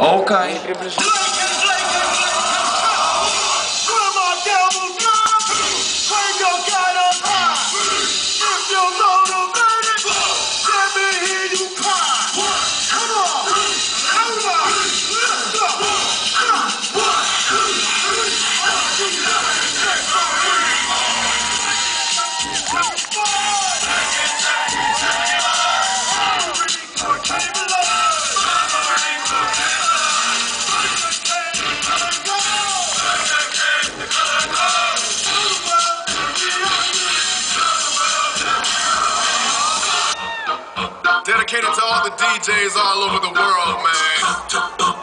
Okay. dedicated to all the DJs all over the world, man.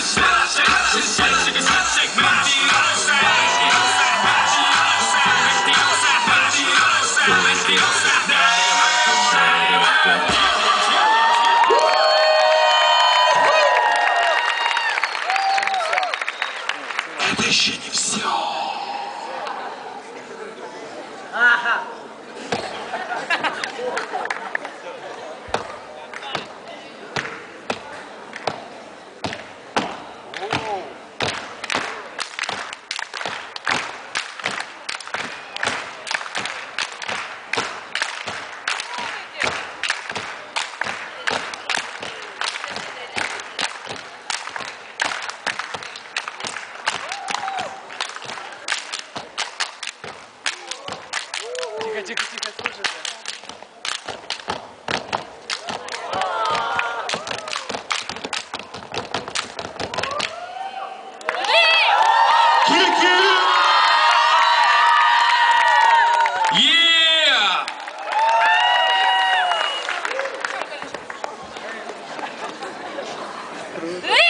Just Yeah.